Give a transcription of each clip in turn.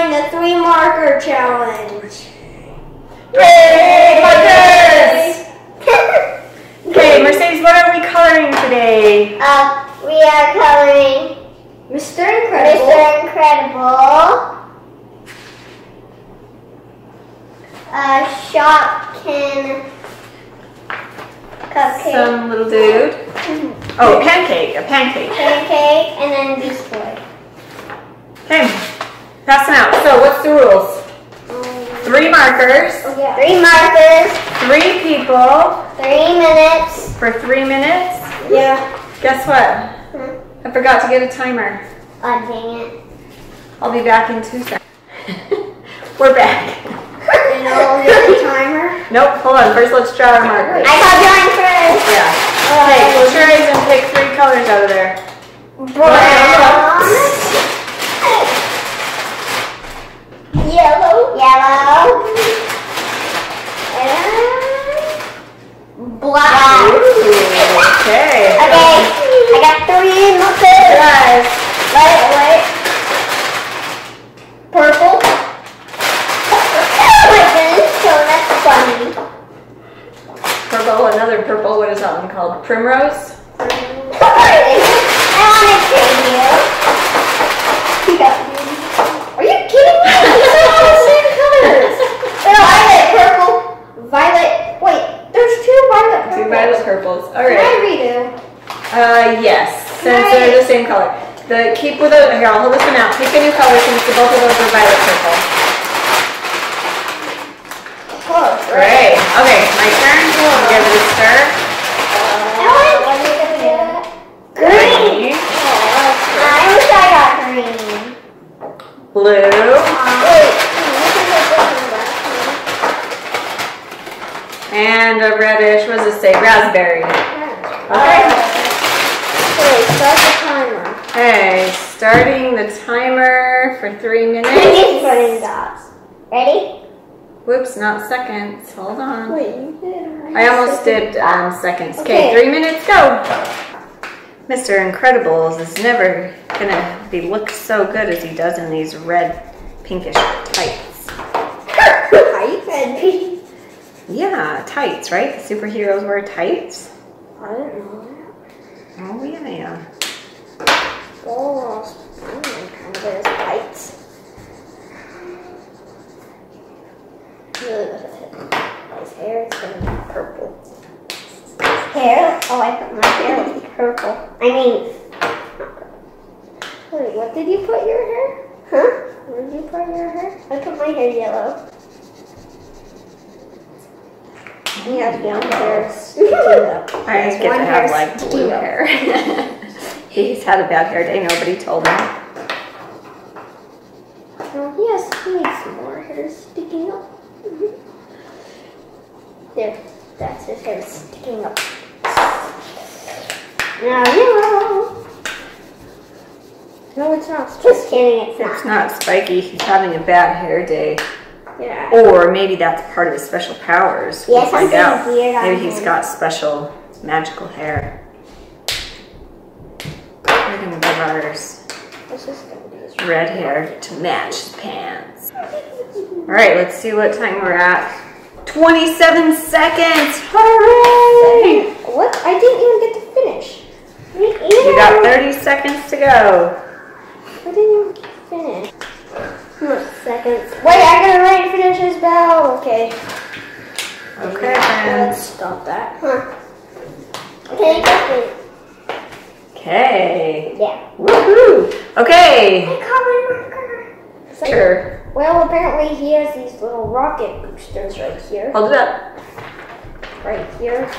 trying the three marker challenge. Yay! Markers! Okay, Mercedes, what are we coloring today? uh, we are coloring Mr. Incredible. Mr. Incredible. A Shopkin cupcake. Some little dude. Oh, pancake, a pancake. pancake and then Beast Boy. Okay, pass them out. So, what's the rules? Three markers, Yeah. Three markers, three people three minutes. for three minutes. Yeah. Guess what? Hmm. I forgot to get a timer. Oh, dang it. I'll be back in two seconds. We're back. And I'll get the timer. Nope, hold on. First, let's draw our markers. I got drawing first. Yeah. Okay, close your eyes and pick three colors out of there. Brown. Yellow. Yellow. Black. Ooh, okay. Okay, I got three markers. Guys, Wait, wait. Purple. Oh my goodness, so that's funny. purple, another purple. What is that one called? Primrose? I want to trade you. Are you kidding me? These are all the same colors. Violet, purple, violet. Wait, there's two violet purples. Two violet purples. All Can I right. redo? Uh, yes, since Right. they're the same color. The keep with those. Here, I'll hold this one out. Pick a new color since the both of those are violet purple. Close, Great. Okay, my turn. Give it a stir. Green. Green. I wish I got green. Blue. Wait, this is a different one. And a reddish. What does it say? Raspberry. Okay. Okay, start the timer. Okay, starting the timer for three minutes. It's putting dots. Ready? Whoops, not seconds. Hold on. Wait. I almost did um, seconds. Okay, Okay. three minutes, go. Mr. Incredibles is never gonna be look so good as he does in these red, pinkish tights. Height? Yeah, tights, right? Superheroes wear tights. I didn't know that. Oh yeah, yeah. Oh, I'm kind of as heights. His hair is gonna be purple. Hair? Oh, I put my hair in purple. I mean, Wait, what did you put your hair? huh? Where did you put your hair? I put my hair yellow. He has one hair. I He get to have like blue hair. He's had a bad hair day. Nobody told him. Oh, yes, he needs some more hair sticking up. Mm-hmm. There, that's his hair sticking up. Now yellow. No, it's not. Just kidding, it's It's not. not spiky. He's having a bad hair day. Yeah. Or maybe that's part of his special powers. Yeah, We'll find out. weird Maybe he's him. got special magical hair. We're gonna give ours This is gonna be his red hair to match his pants. All right, let's see what time we're at. 27 seconds! Hooray! What? I didn't even get to finish. You got 30 seconds to go. I didn't even finish. Seconds. Wait, I gotta write finish his bell. Okay. Okay, Let's stop that. Huh. Okay, Okay. Yeah. Woohoo! Okay. Marker. Sure. Well, apparently he has these little rocket boosters right here. Hold it up. right here,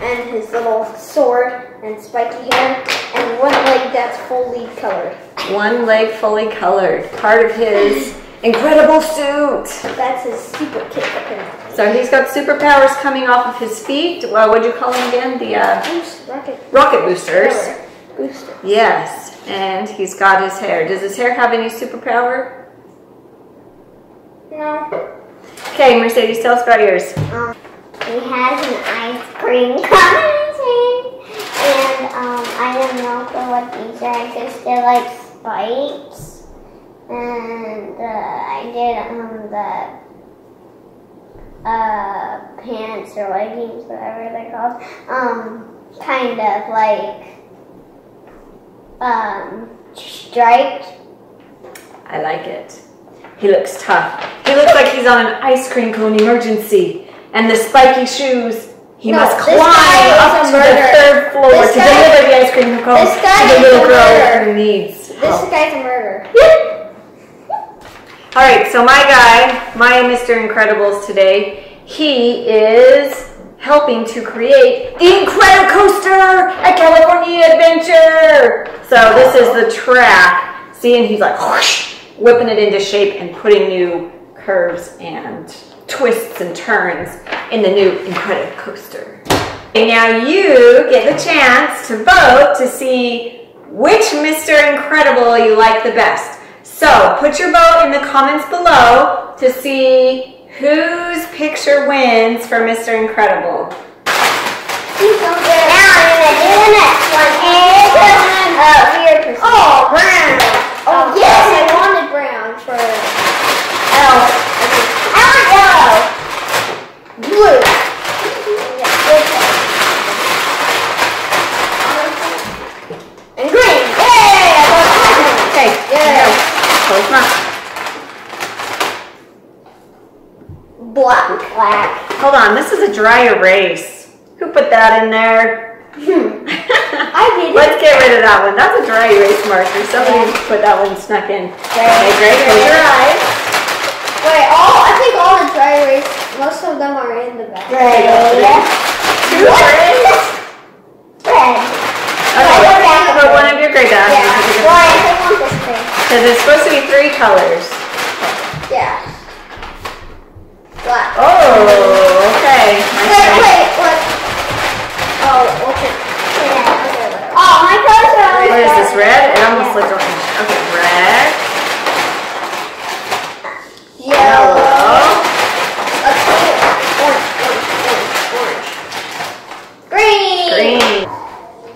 and his little sword and spiky hair, and one leg that's fully colored. One leg fully colored. Part of his incredible suit. That's his super kick. So he's got superpowers coming off of his feet. Well, what'd you call them again? The uh, Boost, rocket rocket boosters. power booster. Yes. And he's got his hair. Does his hair have any superpower? No. Okay, Mercedes, tell us about yours. Um, he has an ice cream cone, and um, I don't know for what these are. I guess they're like spikes, and uh, I did um the uh pants or leggings, whatever they're called. Um, kind of like um striped. I like it. He looks tough. He looks like he's on an ice cream cone emergency. And the spiky shoes, he No, must climb up to the third floor This to guy- deliver the ice cream cone to the little girl murderer. who needs This help. guy's a murderer. All right, so my guy, my Mr. Incredibles today, he is helping to create the Incredicoaster at California Adventure. So this is the track. See, and he's like whoosh, whipping it into shape and putting new curves and twists and turns in the new Incredicoaster. And now you get the chance to vote to see which Mr. Incredible you like the best. So put your vote in the comments below to see whose picture wins for Mr. Incredible. Now I'm gonna do the next one. Is uh, weird person. Oh, brown. Oh, Oh, yes, I okay. wanted brown for Oh, I want yellow. blue. And green. Yay! I got green. Okay, Yeah. close enough. Black. Black. Hold on, this is a dry erase. Who put that in there? Hmm. I did it. Let's get rid of that one. That's a dry erase marker. Somebody put that one snuck in. Okay, great. Close your eyes. Wait, all I think all the dry erase, most of them are in the back. Red. Oh, Two erase. Red. Okay, put one of your gray down. Yeah. Why? I want this thing. Because it's supposed to be three colors. Yeah. Black. Oh, okay. Wait, wait, what? Oh, okay. Yeah, okay, whatever. Oh, my colors are always What is this, red? It almost Yeah. looked orange. Okay, red, Yellow. yellow, Let's do it. Orange, orange, orange, orange. Green. green.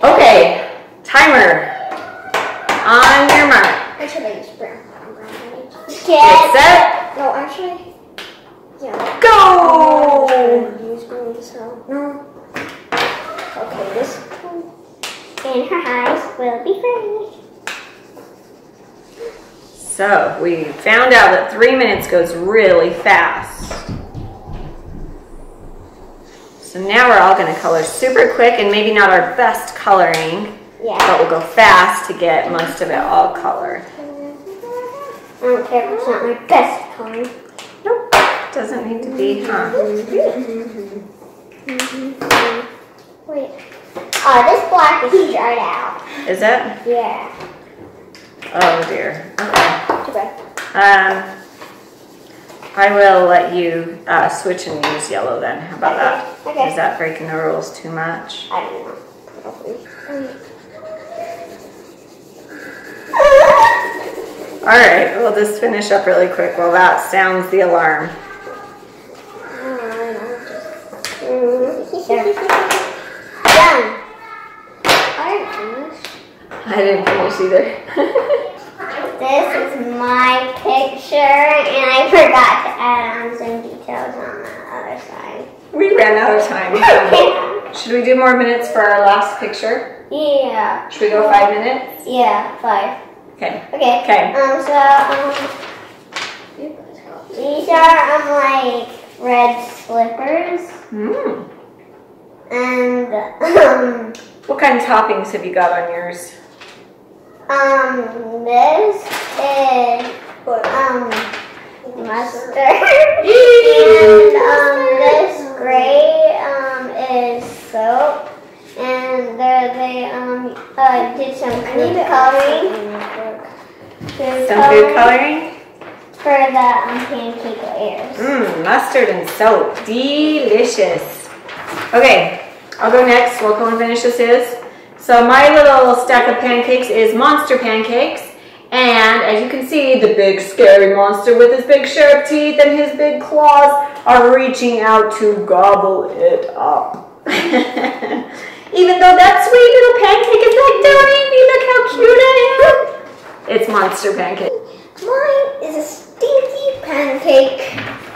Okay, timer. On your mark. Actually, I use brown. Get Get set, No, actually, yeah. go! Use green, so no. Okay, this one. and her eyes will be free. So, we found out that three minutes goes really fast. So now we're all gonna color super quick and maybe not our best coloring, Yeah. but we'll go fast to get most of it all colored. I don't care if it's not my best color. Nope, doesn't need to be, huh? Wait. Oh, this black is dried out. Is it? Yeah. Oh dear. Okay. Bad. Um, I will let you uh, switch and use yellow then. How about that? Okay. Is that breaking the rules too much? I don't know. Probably. All right, we'll just finish up really quick while that sounds the alarm. There. Done. I didn't finish. I didn't finish either. This is my picture, and I forgot to add on some details on the other side. we ran out of time. Yeah. Should we do more minutes for our last picture? Yeah. Should we go five minutes? Yeah, five. Okay. Okay. Okay. Um, so, um, these are, um, like, red slippers. Hmm. And, um, What kind of toppings have you got on yours? Um, this is, um, mustard. and, um, this gray, um, is soap. And there they, um, uh, did some food coloring. Food Some food coloring? For the, um, pancake layers. Mmm, mustard and soap. Delicious. Okay, I'll go next. Look how finish this is. So my little stack of pancakes is monster pancakes. And as you can see, the big scary monster with his big sharp teeth and his big claws are reaching out to gobble it up. Even though that sweet little pancake is like, Doreen, look how cute I am. It's monster pancake. Mine is a stinky pancake.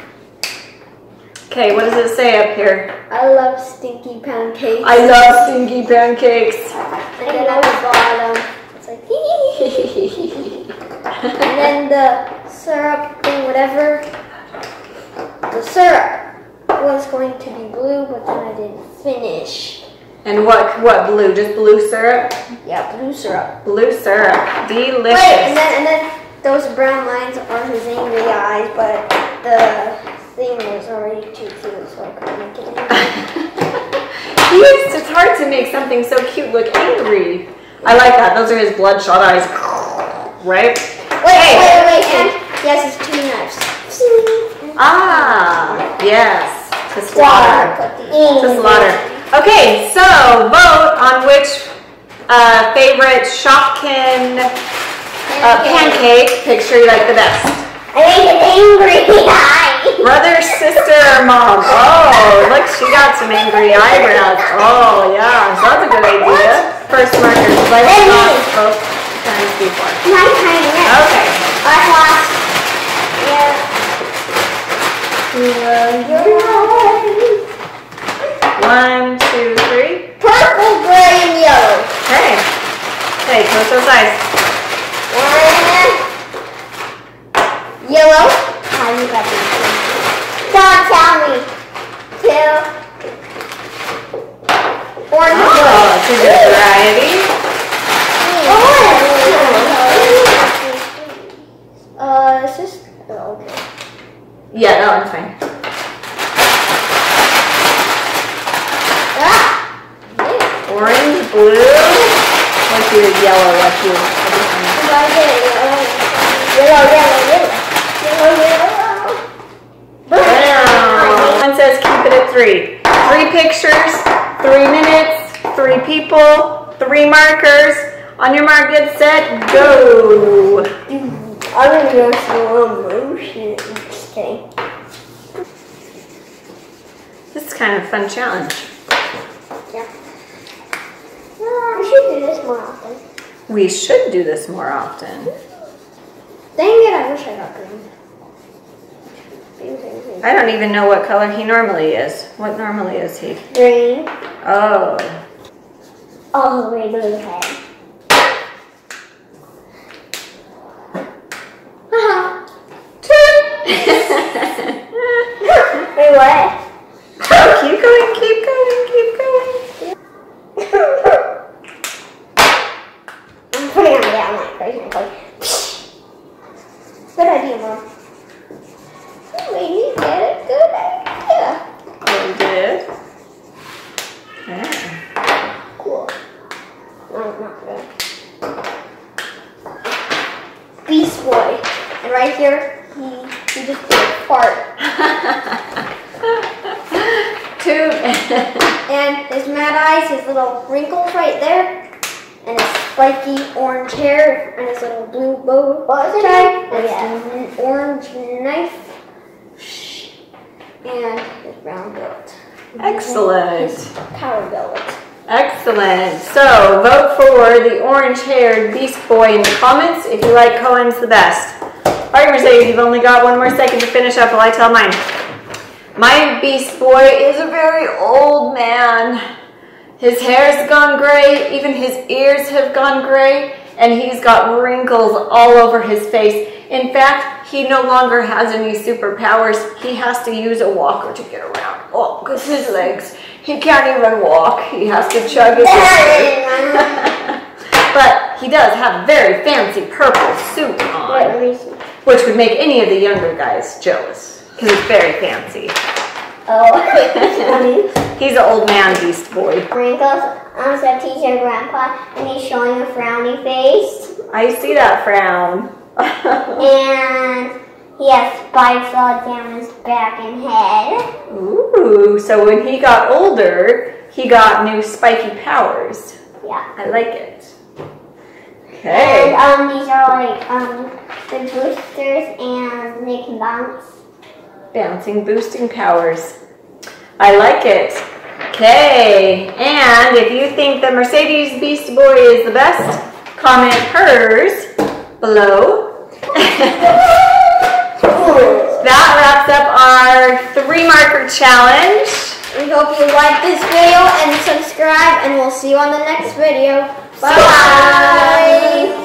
Okay, what does it say up here? I love stinky pancakes. I love stinky pancakes. and then at the bottom, it's like and then the syrup thing, whatever. The syrup was going to be blue, but then I didn't finish. And what what blue? Just blue syrup? Yeah, blue syrup. Blue syrup. Delicious. Wait, and then and then those brown lines are his angry eyes, but the thing was already too cute, so I couldn't make it angry. It's hard to make something so cute look angry. I like that. Those are his bloodshot eyes. Right? Wait, Hey. wait, wait, and yes, it's two knives. Ah, yes. To slaughter. Slaughter. To slaughter. Okay, so vote on which uh, favorite Shopkin uh, pancake picture you like the best. I think it's angry eye. Brother, sister, mom? Oh, look, she got some angry eyebrows. Oh, yeah, that's a good idea. First markers, like Then not both times before. My turn next. Okay. I lost. Yeah. One, two, three. Purple, gray, and yellow. Okay. Okay, close those eyes. One. Yellow. How you got this? Don't tell me. Two. Orange, Oh, blue. it's a good variety. Uh, it's just. Oh, okay. Yeah, that one's fine. Ah! Yeah. Orange, blue. Let's do the yellow, let's do everything. Yellow, yellow, yellow. Yellow, yellow. Wow. One says keep it at three. Three pictures, three minutes, three people, three markers. On your mark, get set, go. I'm gonna go slow motion. Just kidding. This is kind of a fun challenge. Yeah. We should do this more often. We should do this more often. Dang it, I wish I got green. I don't even know what color he normally is. What normally is he? Green. Oh. All the way to the head. Haha. keep Wait, what? Keep going, keep going, keep going. I'm putting them down like crazy. Good idea, Mom. Me get a good idea. You did. Yeah. Cool. No, not good. Beast Boy. And right here, he, he just did a fart. Two. And his mad eyes, his little wrinkles right there, and his spiky orange hair, and his little blue bow tie, and Yeah. his n- orange knife, and his brown belt. Excellent. His power belt. Excellent. So vote for the orange-haired Beast Boy in the comments if you like Cohen's the best. All right, Mercedes, you've only got one more second to finish up while I tell mine. My Beast Boy is a very old man. His hair's gone gray, even his ears have gone gray, and he's got wrinkles all over his face. In fact, he no longer has any superpowers. He has to use a walker to get around. Oh, because his legs, he can't even walk. He has to chug his But he does have a very fancy purple suit on, let me see. which would make any of the younger guys jealous, because it's very fancy. Oh. He's an old man Beast Boy. Wrinkles. Um, so teacher grandpa, and he's showing a frowny face, I see that frown. And he has spikes all down his back and head. Ooh, so when he got older, he got new spiky powers. Yeah. I like it. Okay. And um, these are like um the boosters, and they can bounce. Bouncing, boosting powers. I like it. Okay, and if you think the Mercedes Beast Boy is the best, comment hers below. that wraps up our three marker challenge. We hope you like this video and subscribe, and we'll see you on the next video. Bye.